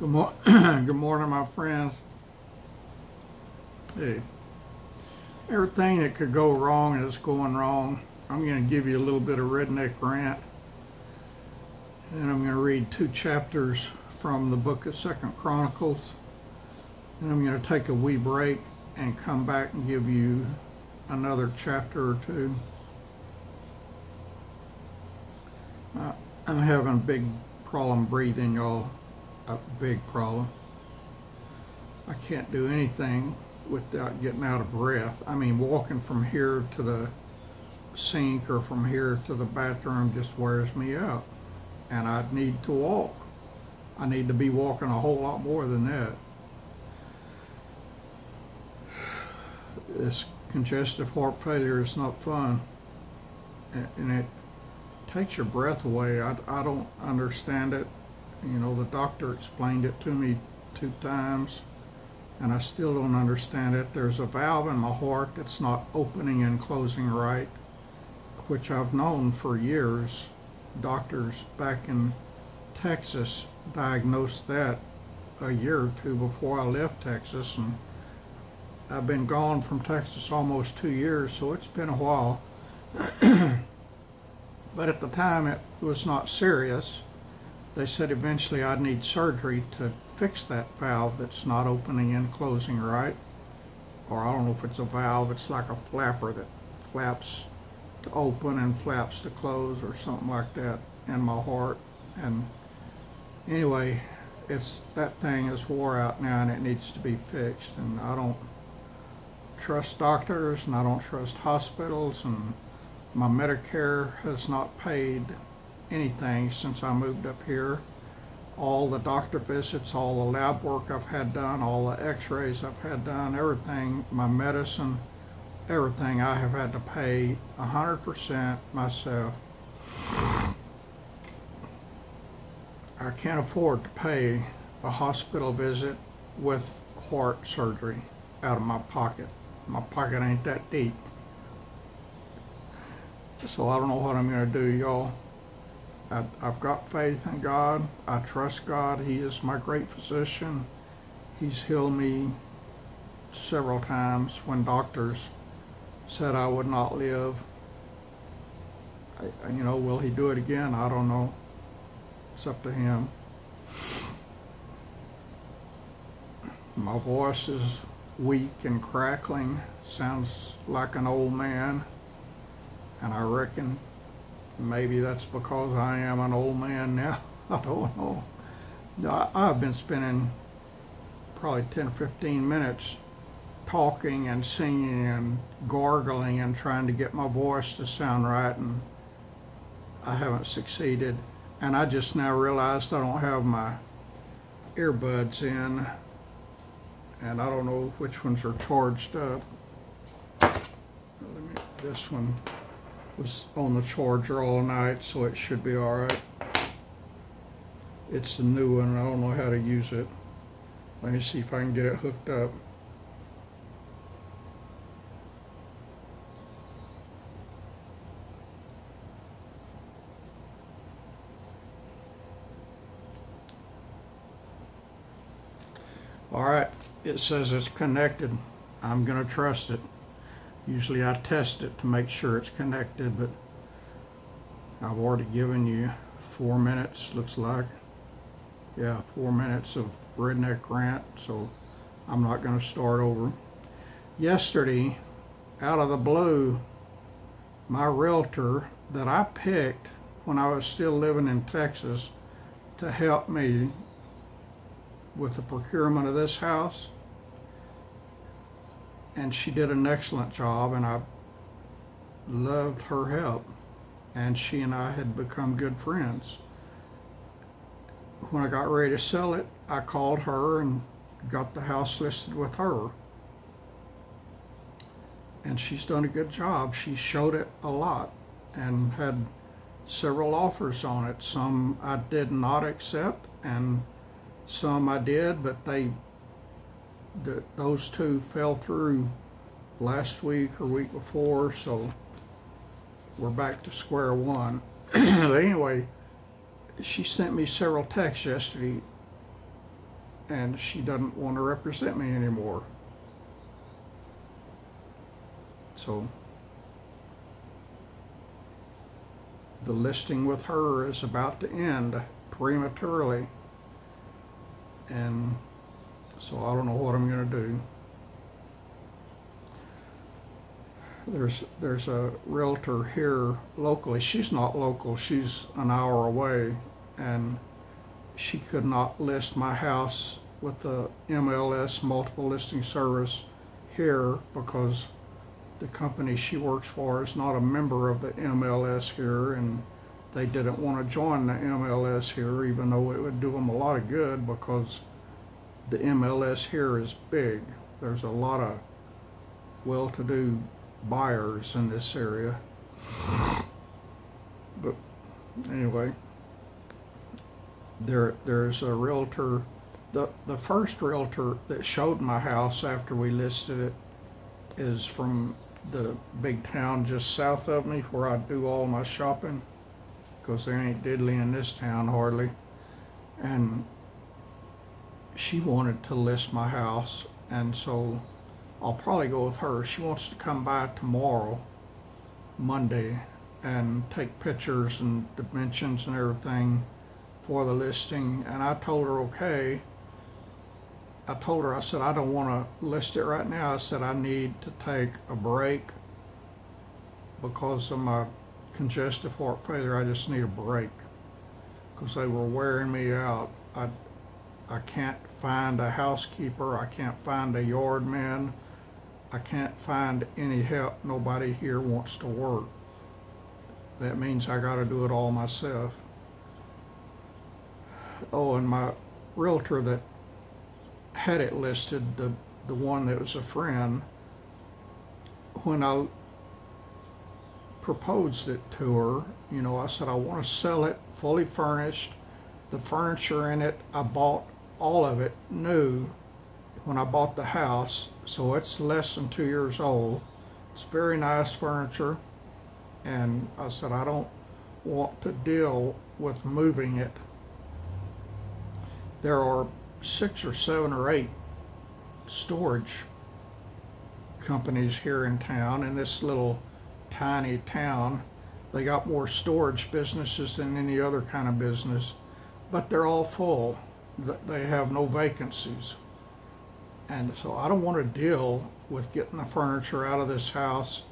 Good, mo- Good morning, my friends. Hey, everything that could go wrong is going wrong. I'm going to give you a little bit of redneck rant, and I'm going to read two chapters from the book of Second Chronicles, and I'm going to take a wee break and come back and give you another chapter or two. I'm having a big problem breathing, y'all. A big problem. I can't do anything without getting out of breath. I mean, walking from here to the sink or from here to the bathroom just wears me out. And I need to walk. I need to be walking a whole lot more than that. This congestive heart failure is not fun. And it takes your breath away. I, I don't understand it. You know, the doctor explained it to me two times and I still don't understand it. There's a valve in my heart that's not opening and closing right, which I've known for years. Doctors back in Texas diagnosed that a year or two before I left Texas and I've been gone from Texas almost two years, so it's been a while. but at the time it was not serious. They said eventually I'd need surgery to fix that valve that's not opening and closing right. Or I don't know if it's a valve, it's like a flapper that flaps to open and flaps to close or something like that in my heart. And anyway, it's that thing is wore out now and it needs to be fixed. And I don't trust doctors and I don't trust hospitals and my Medicare has not paid anything since I moved up here all the doctor visits, all the lab work I've had done, all the x-rays I've had done, everything, my medicine, everything I have had to pay 100% myself. I can't afford to pay a hospital visit with heart surgery out of my pocket. My pocket ain't that deep. So I don't know what I'm going to do, y'all. I, I've got faith in God. I trust God. He is my great physician. He's healed me several times when doctors said I would not live. I, you know, will he do it again? I don't know. It's up to him. My voice is weak and crackling. Sounds like an old man. And I reckon Maybe that's because I am an old man now. I don't know. I've been spending probably 10 15 minutes talking and singing and gargling and trying to get my voice to sound right and I haven't succeeded. And I just now realized I don't have my earbuds in and I don't know which ones are charged up. Let me, this one was on the charger all night, so it should be all right. It's the new one, I don't know how to use it. Let me see if I can get it hooked up. All right, it says it's connected. I'm gonna trust it. Usually I test it to make sure it's connected, but I've already given you four minutes, looks like. Yeah, four minutes of redneck rant, so I'm not going to start over. Yesterday, out of the blue, my realtor that I picked when I was still living in Texas to help me with the procurement of this house and she did an excellent job and I loved her help and she and I had become good friends. When I got ready to sell it, I called her and got the house listed with her. And she's done a good job. She showed it a lot and had several offers on it. Some I did not accept and some I did, but they that those two fell through last week or week before, so we're back to square one. anyway, she sent me several texts yesterday and she doesn't want to represent me anymore. So the listing with her is about to end prematurely. And so I don't know what I'm going to do. There's there's a realtor here locally. She's not local. She's an hour away, and she could not list my house with the MLS multiple listing service here because the company she works for is not a member of the MLS here and they didn't want to join the MLS here even though it would do them a lot of good because the MLS here is big. There's a lot of well-to-do buyers in this area. But anyway, there there's a realtor the the first realtor that showed my house after we listed it is from the big town just south of me where I do all my shopping because there ain't diddly in this town hardly and she wanted to list my house and so I'll probably go with her. She wants to come by tomorrow Monday and take pictures and dimensions and everything for the listing. And I told her okay. I told her I said I don't want to list it right now. I said I need to take a break because of my congestive heart failure. I just need a break. Because they were wearing me out. I I can't find a housekeeper I can't find a yard man I can't find any help nobody here wants to work that means I got to do it all myself oh, and my realtor that had it listed, the the one that was a friend, when I proposed it to her, you know, I said I want to sell it fully furnished. The furniture in it, I bought all of it new when I bought the house, so it's less than two years old. It's very nice furniture, and I said I don't want to deal with moving it there are six or seven or eight storage companies here in town in this little tiny town. They got more storage businesses than any other kind of business, but they're all full. They have no vacancies. And so I don't want to deal with getting the furniture out of this house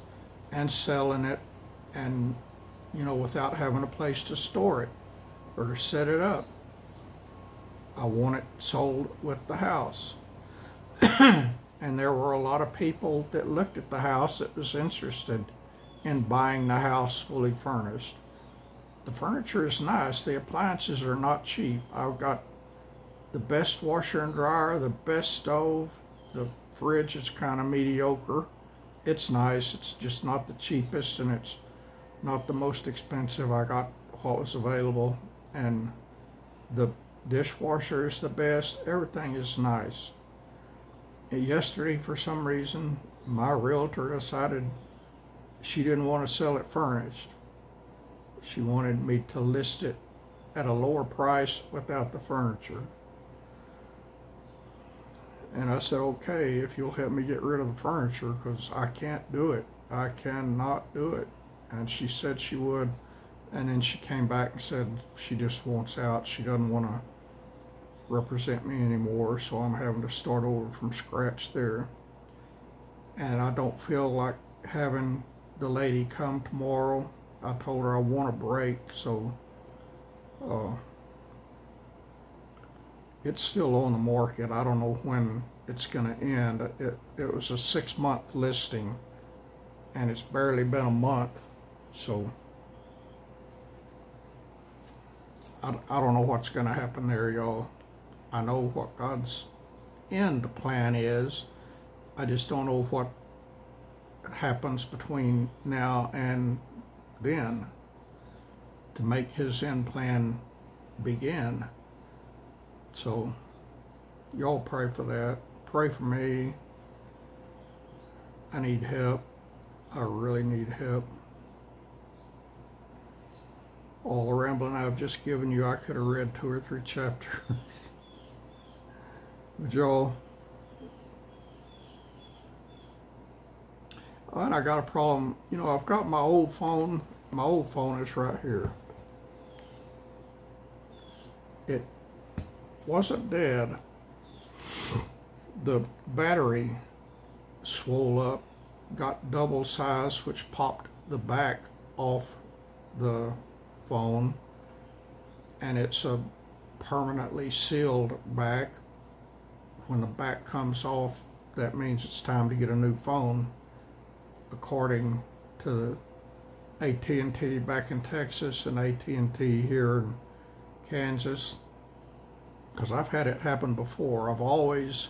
and selling it and, you know, without having a place to store it or to set it up. I want it sold with the house. and there were a lot of people that looked at the house that was interested in buying the house fully furnished. The furniture is nice. The appliances are not cheap. I've got the best washer and dryer, the best stove. The fridge is kind of mediocre. It's nice. It's just not the cheapest and it's not the most expensive. I got what was available and the dishwasher is the best. Everything is nice. And yesterday, for some reason, my realtor decided she didn't want to sell it furnished. She wanted me to list it at a lower price without the furniture. And I said, okay, if you'll help me get rid of the furniture, because I can't do it. I cannot do it. And she said she would. And then she came back and said she just wants out. She doesn't want to represent me anymore, so I'm having to start over from scratch there. And I don't feel like having the lady come tomorrow. I told her I want a break, so uh, it's still on the market. I don't know when it's going to end. It, it was a six month listing, and it's barely been a month, so I, I don't know what's going to happen there, y'all. I know what God's end plan is. I just don't know what happens between now and then to make his end plan begin. So y'all pray for that. Pray for me. I need help. I really need help. All the rambling I've just given you, I could have read two or three chapters. but y'all, And I got a problem. You know, I've got my old phone. My old phone is right here. Wasn't dead. The battery swole up, got double size, which popped the back off the phone. And it's a permanently sealed back. When the back comes off, that means it's time to get a new phone, according to AT&T back in Texas and AT&T here in Kansas. Because I've had it happen before. I've always,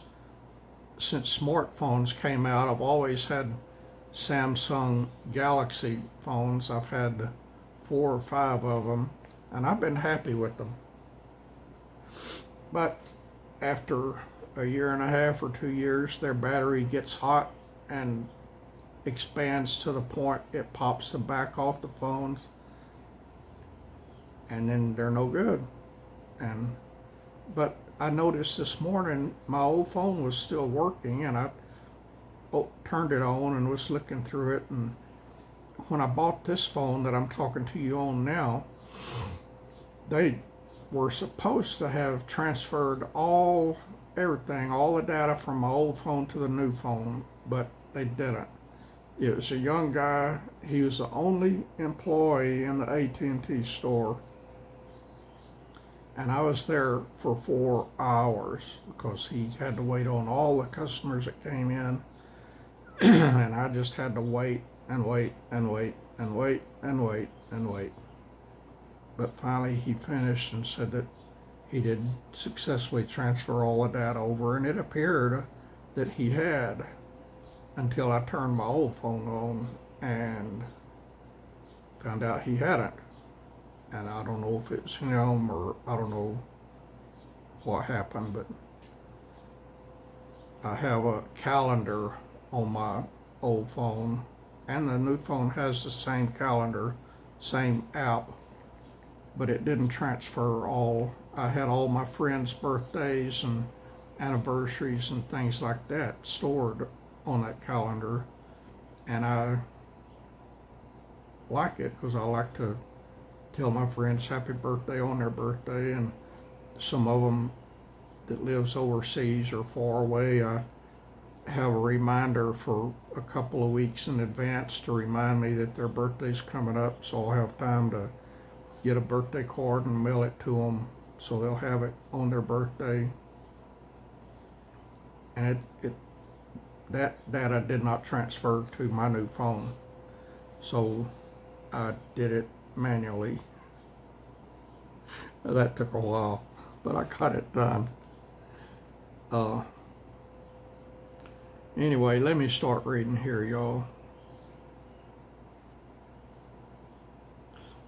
since smartphones came out, I've always had Samsung Galaxy phones. I've had four or five of them, and I've been happy with them. But after a year and a half or two years, their battery gets hot and expands to the point it pops the back off the phones and then they're no good. And but I noticed this morning my old phone was still working and I oh, turned it on and was looking through it and when I bought this phone that I'm talking to you on now, they were supposed to have transferred all everything, all the data from my old phone to the new phone, but they didn't. It was a young guy. He was the only employee in the AT&T store. And I was there for four hours because he had to wait on all the customers that came in. and I just had to wait and wait and wait and wait and wait and wait. But finally he finished and said that he did successfully transfer all the data over and it appeared that he had until I turned my old phone on and found out he hadn't. And I don't know if it's him or I don't know what happened, but I have a calendar on my old phone and the new phone has the same calendar, same app, but it didn't transfer all. I had all my friends' birthdays and anniversaries and things like that stored on that calendar, and I like it because I like to tell my friends happy birthday on their birthday, and some of them that lives overseas or far away, I have a reminder for a couple of weeks in advance to remind me that their birthday's coming up so I'll have time to get a birthday card and mail it to them so they'll have it on their birthday. And it, it that data did not transfer to my new phone. So I did it manually that took a while but I got it done uh, Anyway, let me start reading here, y'all.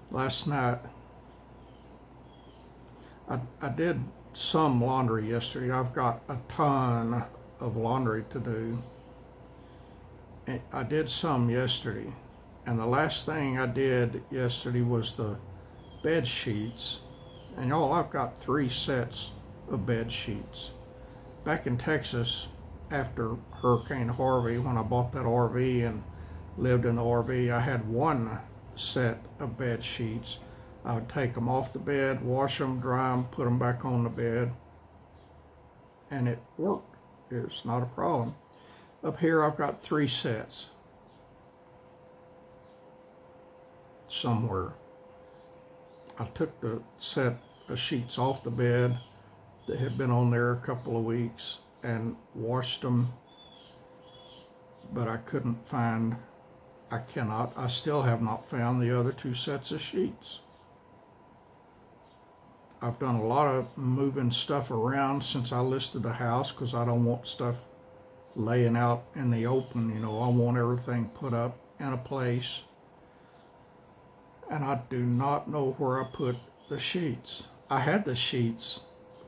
Last night, I, I did some laundry yesterday. I've got a ton of laundry to do. I did some yesterday. And the last thing I did yesterday was the bed sheets. And y'all, I've got three sets of bed sheets. Back in Texas, after Hurricane Harvey, when I bought that RV and lived in the RV, I had one set of bed sheets. I would take them off the bed, wash them, dry them, put them back on the bed, and it worked. It's not a problem. Up here, I've got three sets somewhere. I took the set of sheets off the bed that had been on there a couple of weeks and washed them, but I couldn't find, I cannot, I still have not found the other two sets of sheets. I've done a lot of moving stuff around since I listed the house because I don't want stuff laying out in the open. You know, I want everything put up in a place. And I do not know where I put the sheets. I had the sheets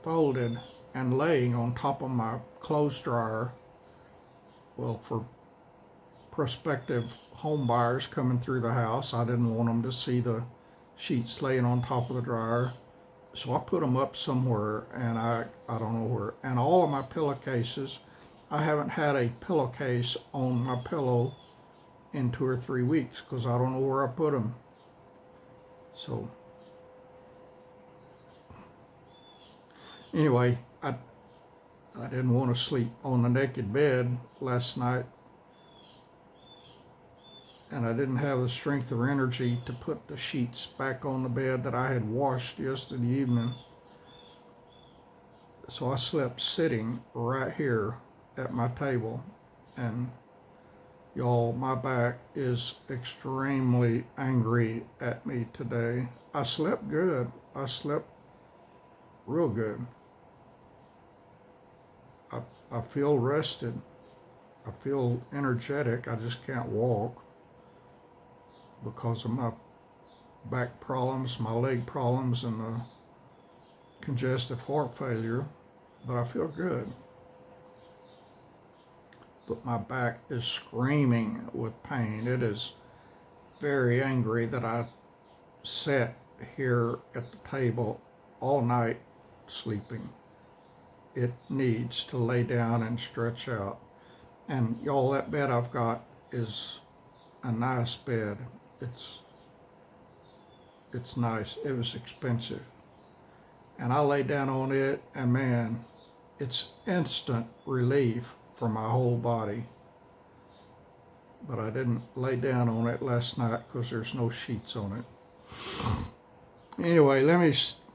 folded and laying on top of my clothes dryer. Well, for prospective home buyers coming through the house, I didn't want them to see the sheets laying on top of the dryer. So I put them up somewhere, and I I don't know where. And all of my pillowcases, I haven't had a pillowcase on my pillow in two or three weeks because I don't know where I put them. So anyway, I I didn't want to sleep on the naked bed last night. And I didn't have the strength or energy to put the sheets back on the bed that I had washed yesterday evening. So I slept sitting right here at my table. And y'all, my back is extremely angry at me today. I slept good. I slept real good. I, I feel rested. I feel energetic. I just can't walk because of my back problems, my leg problems, and the congestive heart failure. But I feel good. But my back is screaming with pain. It is very angry that I sat here at the table all night sleeping. It needs to lay down and stretch out. And y'all, that bed I've got is a nice bed. It's it's nice. It was expensive. And I lay down on it and man, it's instant relief for my whole body. But I didn't lay down on it last night because there's no sheets on it. Anyway, let me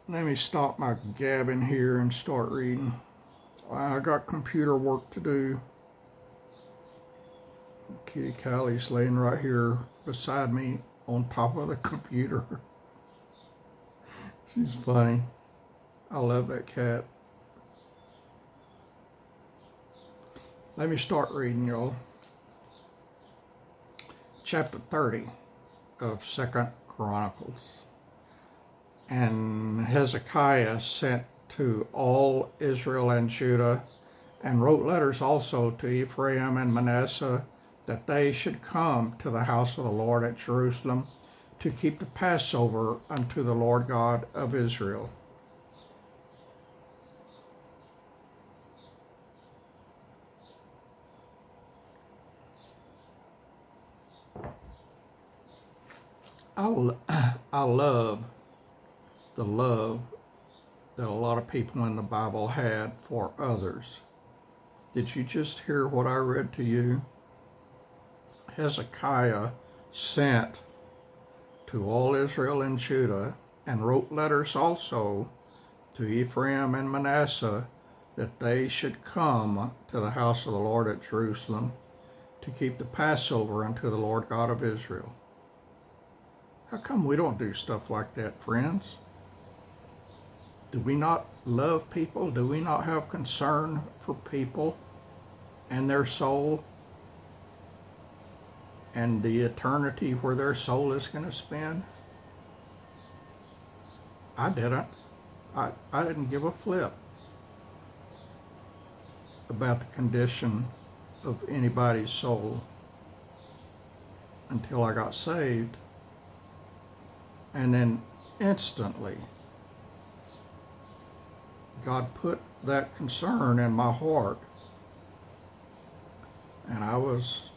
let me stop my gabbing here and start reading. I got computer work to do. Kitty Callie's laying right here beside me on top of the computer. She's funny. I love that cat. Let me start reading, y'all. Chapter 30 of Second Chronicles. And Hezekiah sent to all Israel and Judah and wrote letters also to Ephraim and Manasseh that they should come to the house of the Lord at Jerusalem to keep the Passover unto the Lord God of Israel. I, I love the love that a lot of people in the Bible had for others. Did you just hear what I read to you? Hezekiah sent to all Israel and Judah and wrote letters also to Ephraim and Manasseh that they should come to the house of the Lord at Jerusalem to keep the Passover unto the Lord God of Israel. How come we don't do stuff like that, friends? Do we not love people? Do we not have concern for people and their soul and the eternity where their soul is going to spend? I didn't. I, I didn't give a flip about the condition of anybody's soul until I got saved. And then instantly, God put that concern in my heart. And I was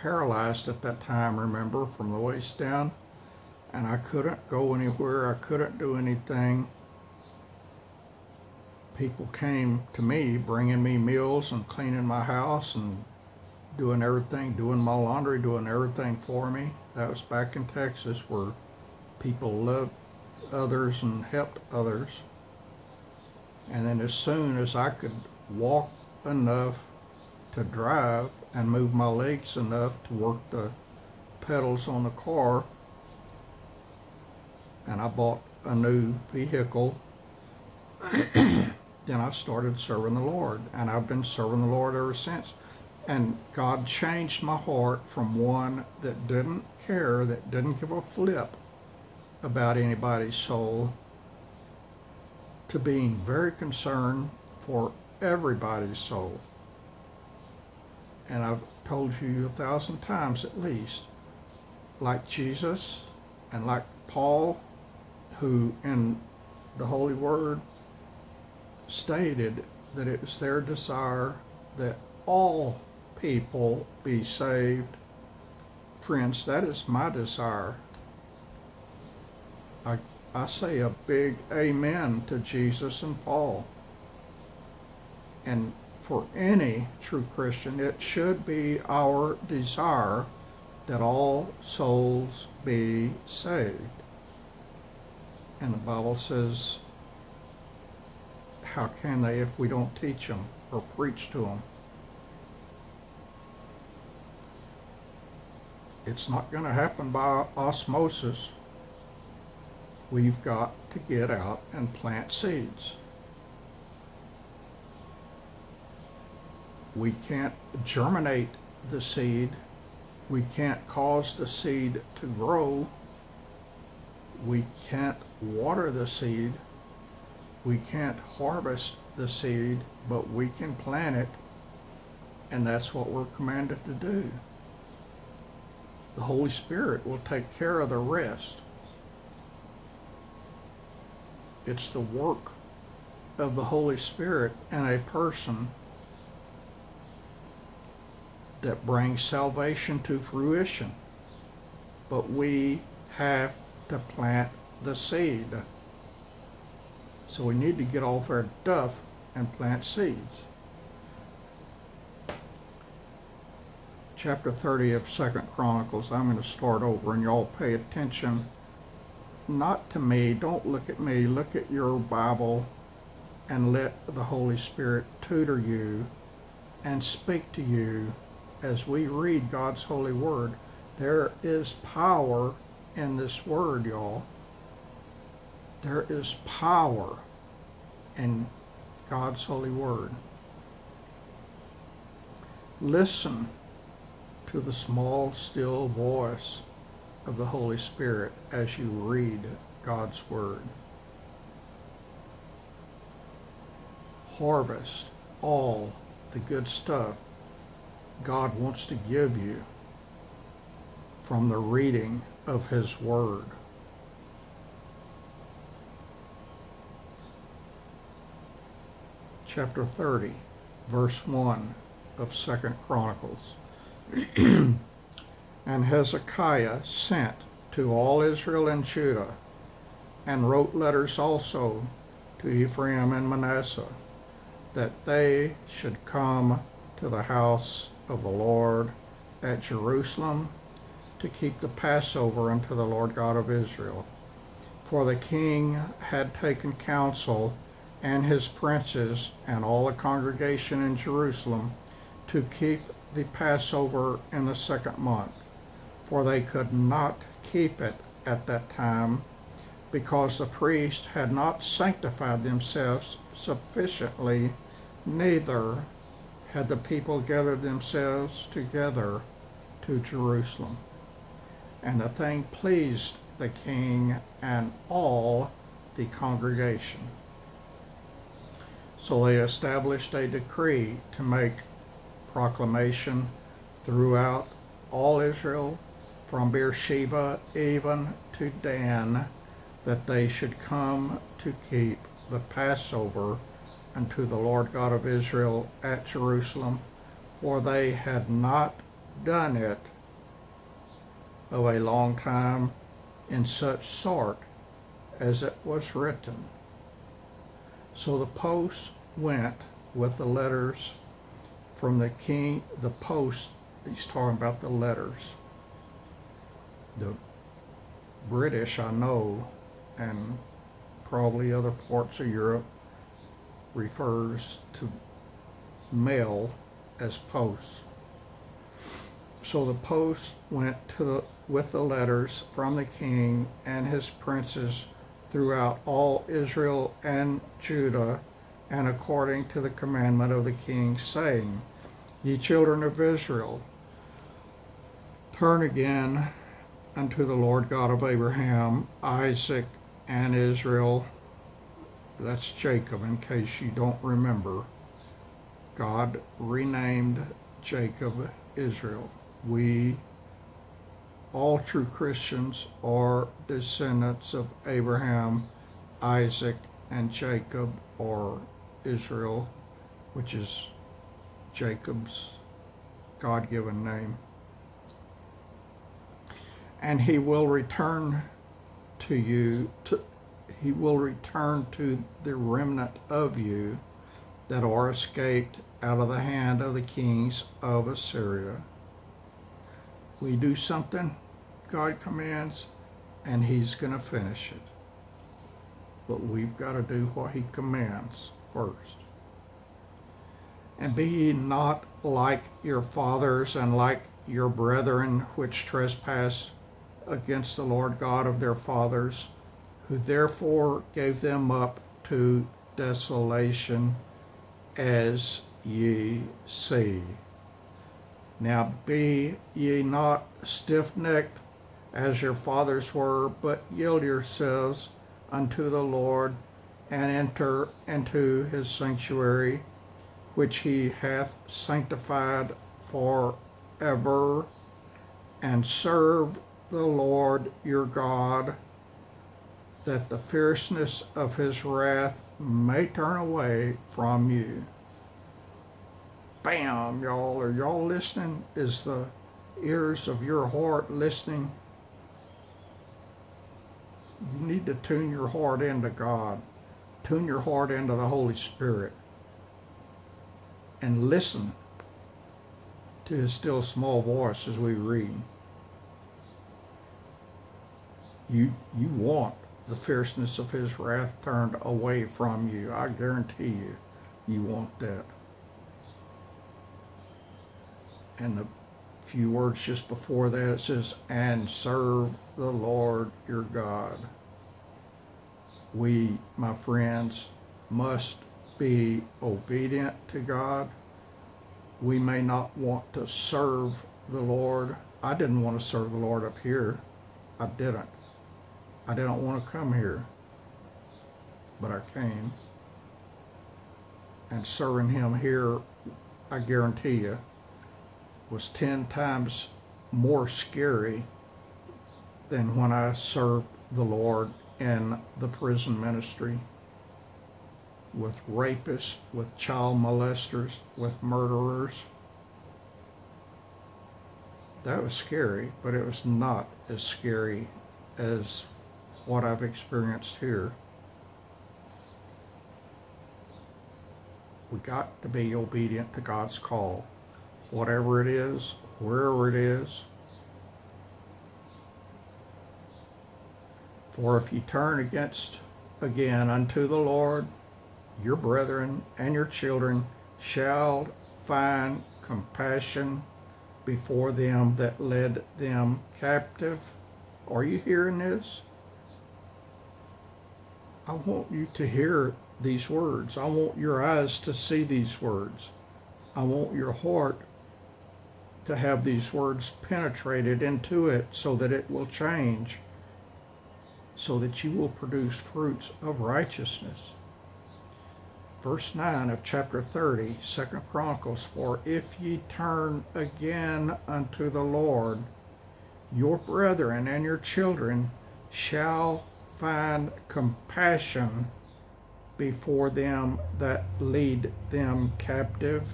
paralyzed at that time, remember, from the waist down. And I couldn't go anywhere. I couldn't do anything. People came to me bringing me meals and cleaning my house and doing everything, doing my laundry, doing everything for me. That was back in Texas where people loved others and helped others. And then as soon as I could walk enough to drive and move my legs enough to work the pedals on the car, and I bought a new vehicle, then I started serving the Lord. And I've been serving the Lord ever since. And God changed my heart from one that didn't care, that didn't give a flip about anybody's soul, to being very concerned for everybody's soul. And I've told you a thousand times at least, like Jesus and like Paul, who in the Holy Word stated that it was their desire that all people be saved. Friends, that is my desire. I, say a big amen to Jesus and Paul. And for any true Christian, it should be our desire that all souls be saved. And the Bible says, how can they if we don't teach them or preach to them? It's not going to happen by osmosis. We've got to get out and plant seeds. We can't germinate the seed. We can't cause the seed to grow. We can't water the seed. We can't harvest the seed, but we can plant it, and that's what we're commanded to do. The Holy Spirit will take care of the rest. It's the work of the Holy Spirit in a person that brings salvation to fruition. But we have to plant the seed. So we need to get off our duff and plant seeds. Chapter 30 of Second Chronicles, I'm going to start over and y'all pay attention. Not to me, don't look at me, look at your Bible and let the Holy Spirit tutor you and speak to you as we read God's holy word. There is power in this word, y'all. There is power in God's holy word. Listen to the small, still voice of the Holy Spirit as you read God's word. Harvest all the good stuff God wants to give you from the reading of His Word. Chapter 30, verse 1 of Second Chronicles. and Hezekiah sent to all Israel and Judah, and wrote letters also to Ephraim and Manasseh, that they should come to the house of the Lord at Jerusalem to keep the Passover unto the Lord God of Israel. For the king had taken counsel and his princes and all the congregation in Jerusalem to keep the Passover in the second month, for they could not keep it at that time because the priests had not sanctified themselves sufficiently, neither had the people gathered themselves together to Jerusalem. And the thing pleased the king and all the congregation. So they established a decree to make proclamation throughout all Israel, from Beersheba even to Dan, that they should come to keep the Passover unto the Lord God of Israel at Jerusalem, for they had not done it of a long time in such sort as it was written. So the post went with the letters from the king, the post, he's talking about the letters. The British, I know, and probably other parts of Europe, refers to mail as posts. So the post went to the, with the letters from the king and his princes throughout all Israel and Judah, and according to the commandment of the king, saying, Ye children of Israel, turn again unto the Lord God of Abraham, Isaac, and Israel, that's Jacob, in case you don't remember. God renamed Jacob Israel. We, all true Christians, are descendants of Abraham Isaac and Jacob, or Israel, which is Jacob's God given name. And he will return to you, to, he will return to the remnant of you that are escaped out of the hand of the kings of Assyria. We do something, God commands, and he's going to finish it. But we've got to do what he commands first. And be ye not like your fathers and like your brethren which trespass against the Lord God of their fathers, who therefore gave them up to desolation as ye see. Now be ye not stiff necked as your fathers were, but yield yourselves unto the Lord and enter into his sanctuary, which he hath sanctified for ever, and serve the Lord your God, that the fierceness of his wrath may turn away from you. Bam, y'all. Are y'all listening? Is the ears of your heart listening? You need to tune your heart into God. Tune your heart into the Holy Spirit. And listen to his still small voice as we read. You, you want the fierceness of his wrath turned away from you. I guarantee you, you want that. And the few words just before that, it says, and serve the Lord your God. We, my friends, must be obedient to God. We may not want to serve the Lord. I didn't want to serve the Lord up here. I didn't. I didn't want to come here. But I came. And serving him here, I guarantee you, was 10 times more scary than when I served the Lord in the prison ministry with rapists, with child molesters, with murderers. That was scary, but it was not as scary as what I've experienced here. We got to be obedient to God's call whatever it is, wherever it is. For if you turn against again unto the Lord, your brethren and your children shall find compassion before them that led them captive. Are you hearing this? I want you to hear these words. I want your eyes to see these words. I want your heart to have these words penetrated into it so that it will change, so that you will produce fruits of righteousness. Verse 9 of chapter 30, 2 Chronicles, For if ye turn again unto the Lord, your brethren and your children shall find compassion before them that lead them captive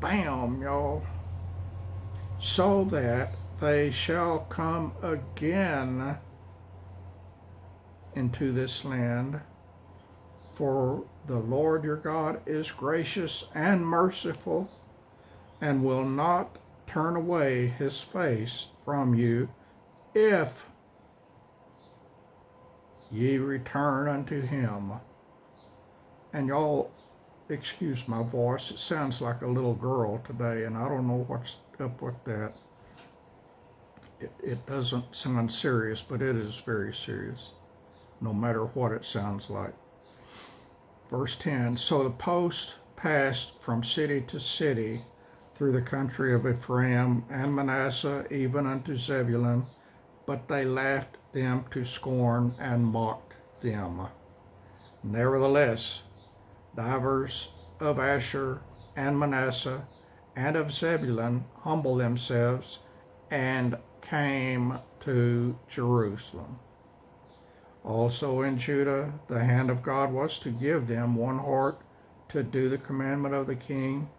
bam, y'all, so that they shall come again into this land. For the Lord your God is gracious and merciful, and will not turn away his face from you if ye return unto him. And y'all excuse my voice. It sounds like a little girl today, and I don't know what's up with that. It, it doesn't sound serious, but it is very serious, no matter what it sounds like. Verse 10, So the post passed from city to city through the country of Ephraim and Manasseh, even unto Zebulun, but they laughed them to scorn and mocked them. Nevertheless, divers of Asher and Manasseh and of Zebulun humbled themselves and came to Jerusalem. Also in Judah, the hand of God was to give them one heart to do the commandment of the king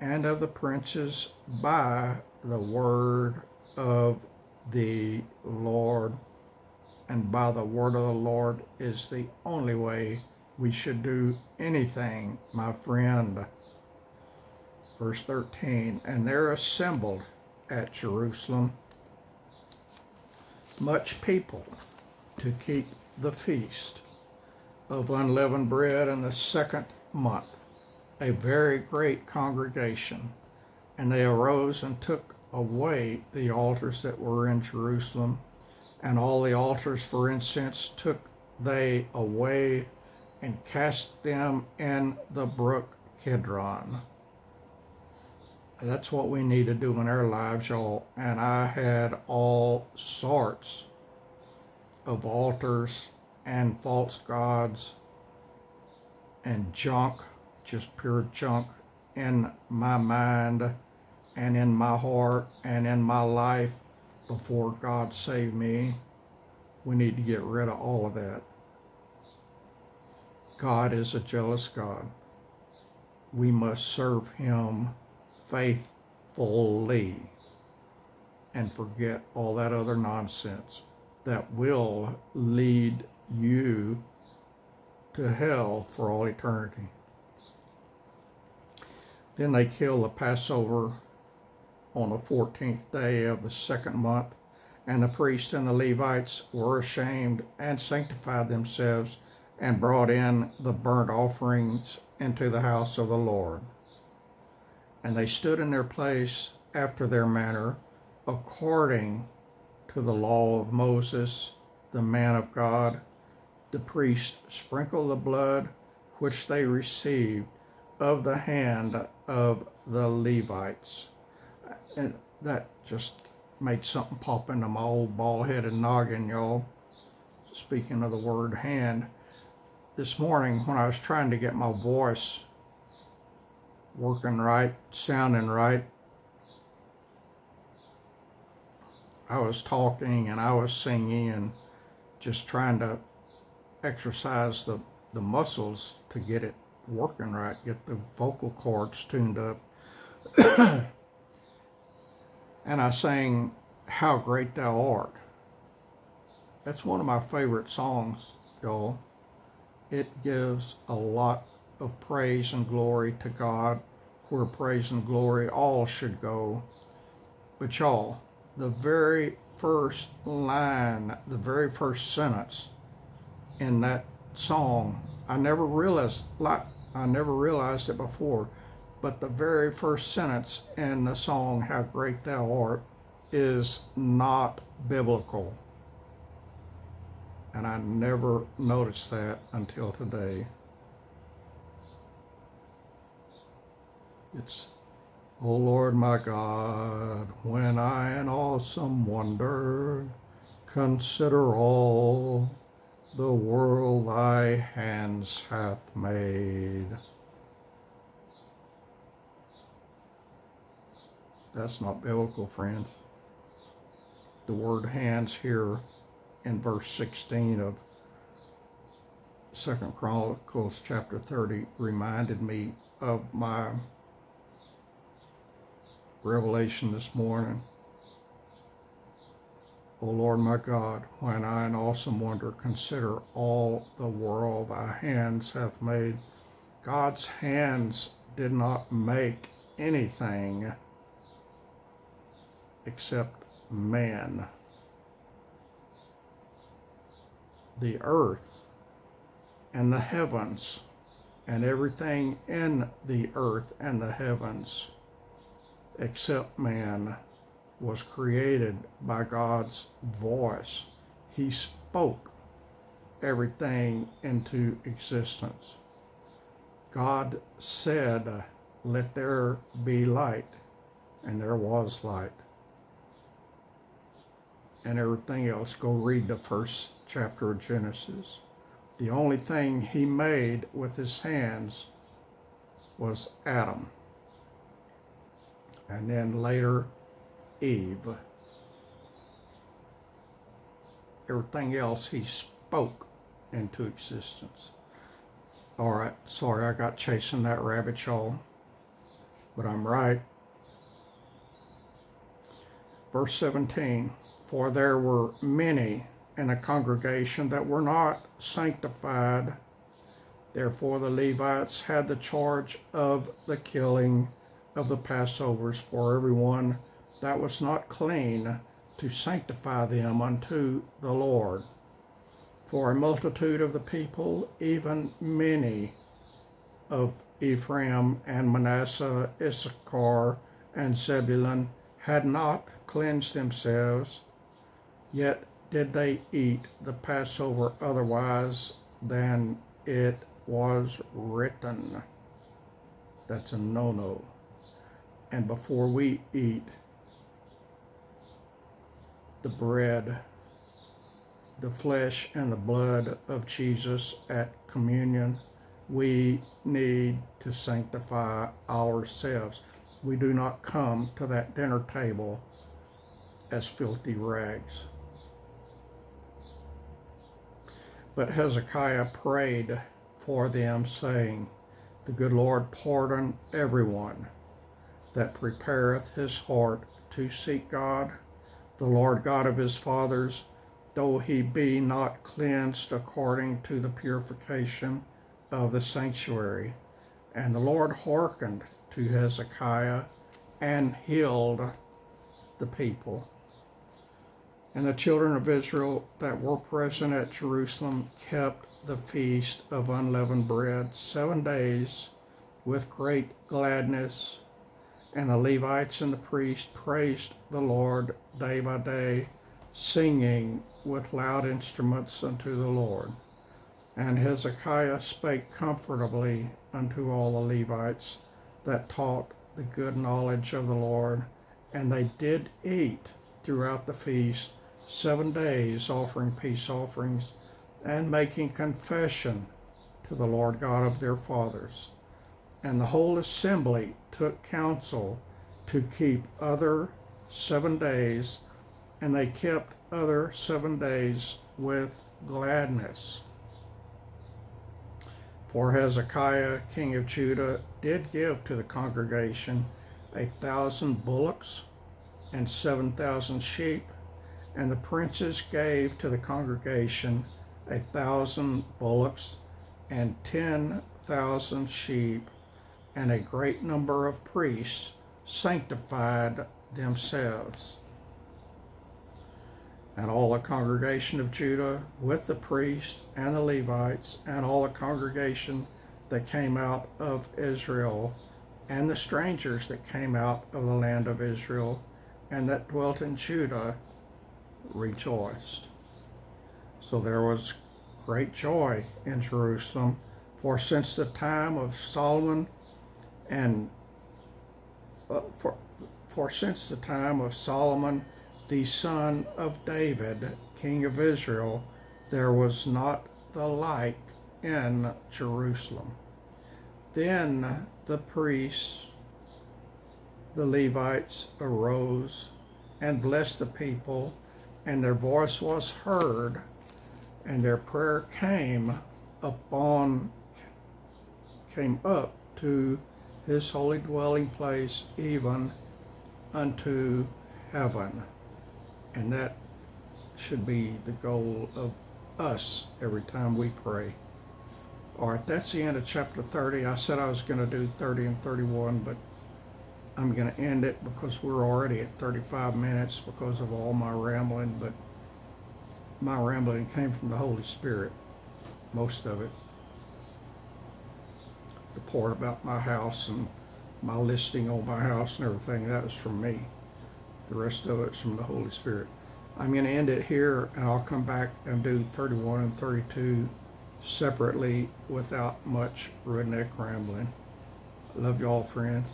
and of the princes by the word of the Lord. And by the word of the Lord is the only way we should do anything, my friend. Verse 13, and they're assembled at Jerusalem much people to keep the feast of unleavened bread in the second month, a very great congregation. And they arose and took away the altars that were in Jerusalem, and all the altars for incense took they away and cast them in the brook Kidron. That's what we need to do in our lives, y'all. And I had all sorts of altars and false gods and junk, just pure junk in my mind and in my heart and in my life before God saved me. We need to get rid of all of that. God is a jealous God. We must serve him faithfully and forget all that other nonsense that will lead you to hell for all eternity. Then they kill the Passover on the 14th day of the second month, and the priests and the Levites were ashamed and sanctified themselves and brought in the burnt offerings into the house of the Lord. And they stood in their place after their manner, according to the law of Moses, the man of God. The priests sprinkled the blood which they received of the hand of the Levites. And that just made something pop into my old bald-headed noggin, y'all. Speaking of the word hand, this morning when I was trying to get my voice working right, sounding right. I was talking and I was singing and just trying to exercise the, the muscles to get it working right, get the vocal cords tuned up. And I sang How Great Thou Art. That's one of my favorite songs, y'all. It gives a lot of praise and glory to God, where praise and glory all should go. But y'all, the very first line, the very first sentence in that song, I never realized, like, I never realized it before, but the very first sentence in the song, How Great Thou Art, is not biblical. And I never noticed that until today. It's, O Lord my God, when I in awesome wonder consider all the world thy hands hath made. That's not biblical, friends. The word hands here in verse 16 of Second Chronicles chapter 30 reminded me of my revelation this morning. O Lord my God, when I in awesome wonder consider all the world thy hands hath made, God's hands did not make anything except man. The earth and the heavens and everything in the earth and the heavens except man, was created by God's voice. He spoke everything into existence. God said, let there be light, and there was light. And everything else, go read the first chapter of Genesis. The only thing he made with his hands was Adam and then later Eve. Everything else he spoke into existence. All right, sorry I got chasing that rabbit, y'all, but I'm right. Verse 17 For there were many in the congregation that were not sanctified. Therefore, the Levites had the charge of the killing of the Passovers for everyone that was not clean to sanctify them unto the Lord. For a multitude of the people, even many of Ephraim and Manasseh, Issachar, and Zebulun, had not cleansed themselves, yet did they eat the Passover otherwise than it was written. That's a no no. And before we eat the bread, the flesh, and the blood of Jesus at communion, we need to sanctify ourselves. We do not come to that dinner table as filthy rags. But Hezekiah prayed for them, saying, The good Lord pardon everyone that prepareth his heart to seek God, the Lord God of his fathers, though he be not cleansed according to the purification of the sanctuary. And the Lord hearkened to Hezekiah and healed the people. And the children of Israel that were present at Jerusalem kept the feast of unleavened bread seven days with great gladness. And the Levites and the priests praised the Lord day by day, singing with loud instruments unto the Lord. And Hezekiah spake comfortably unto all the Levites that taught the good knowledge of the Lord, and they did eat throughout the feast seven days offering peace offerings and making confession to the Lord God of their fathers. And the whole assembly took counsel to keep other seven days, and they kept other seven days with gladness. For Hezekiah, king of Judah, did give to the congregation a thousand bullocks and seven thousand sheep and the princes gave to the congregation a thousand bullocks and ten thousand sheep, and a great number of priests sanctified themselves. And all the congregation of Judah, with the priests and the Levites, and all the congregation that came out of Israel, and the strangers that came out of the land of Israel, and that dwelt in Judah, rejoiced. So there was great joy in Jerusalem, for since the time of Solomon and uh, for, for since the time of Solomon, the son of David, king of Israel, there was not the like in Jerusalem. Then the priests, the Levites, arose and blessed the people and their voice was heard, and their prayer came upon came up to his holy dwelling place, even unto heaven. And that should be the goal of us every time we pray. All right, that's the end of chapter 30. I said I was going to do 30 and 31, but I'm going to end it because we're already at 35 minutes because of all my rambling, but my rambling came from the Holy Spirit, most of it. The part about my house and my listing on my house and everything, that was from me. The rest of it's from the Holy Spirit. I'm going to end it here and I'll come back and do 31 and 32 separately without much redneck rambling. Love y'all, friends.